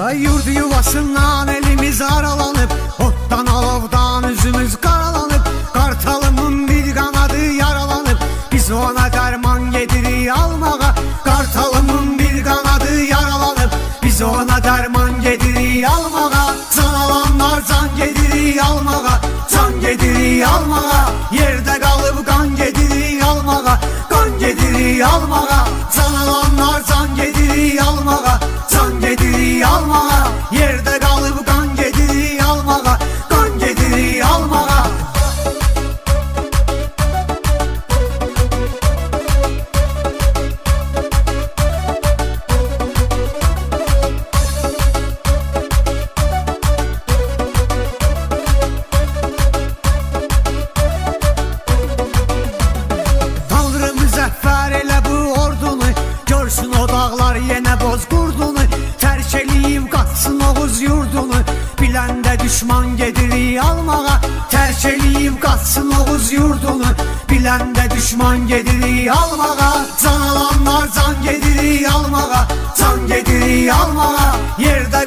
Ay yurdu yuvasından elimiz aralanıp Ottan alovdan üzümüz karalanıp Kartalımın bir kanadı yaralanıp Biz ona derman getirir almağa Kartalımın bir kanadı yaralanıp Biz ona derman getirir almağa Can alanlar can getirir almağa Can getirir almağa Yerde kalıp kan getirir almağa Kan getirir almağa düşman gedirik almağa Tərk eləyib qaçsın Oğuz yurdunu. Biləndə düşman gedirik almağa Can alanlar can gedirik almağa Can gedirik almağa. Yerdə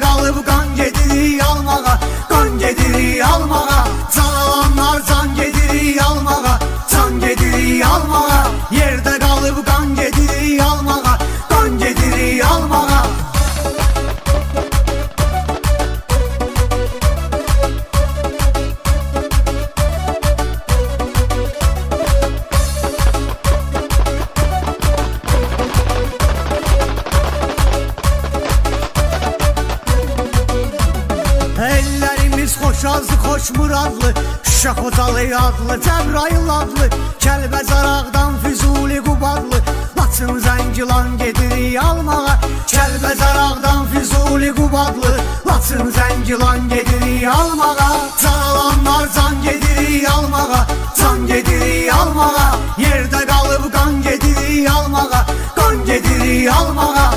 hoş muradlı Şuşa Xocalı adlı, Cəbrayıl adlı Kəlbəzar ağdan Füzuli qubadlı Laçın zəngilan gedirik almağa Kəlbəzar ağdan Füzuli qubadlı Laçın zəngilan gedirik almağa Can alanlar can gedirik almağa Can gedirik almağa Yerdə qalıb qan gedirik almağa Qan gedirik almağa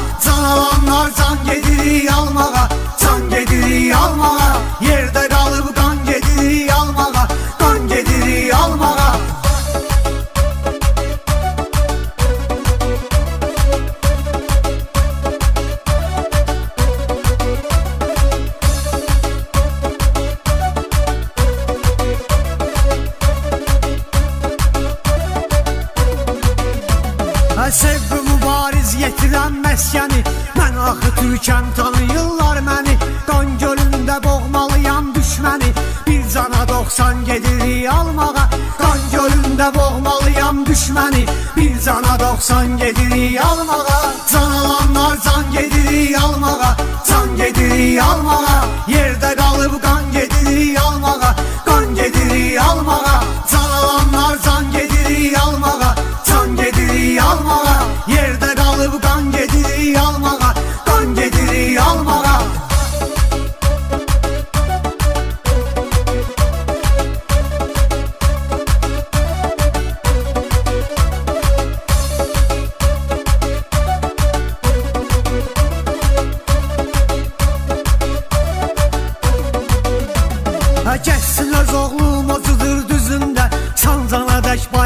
Sevgi mübariz yetirən məskəni Mən axı türkəm tanıyırlar məni. Qan gölündə boğmalıyam düşməni. Bir cana 90 gedirik almağa. Qan gölündə boğmalıyam düşməni. Bir cana 90 gedirik almağa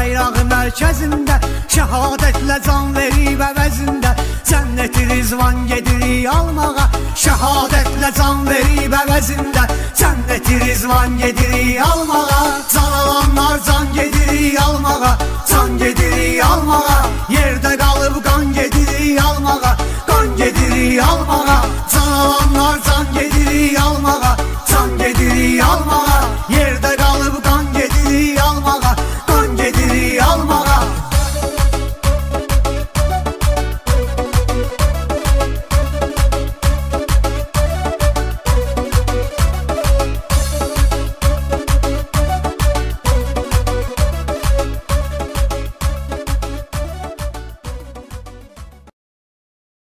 bayrağı mərkəzində Şəhadətlə can verib əvəzində Cənnəti rizvan gedirik almağa Şəhadətlə can verib əvəzində Cənnəti rizvan gedirik almağa Can alanlar can gedirik almağa Can gedirik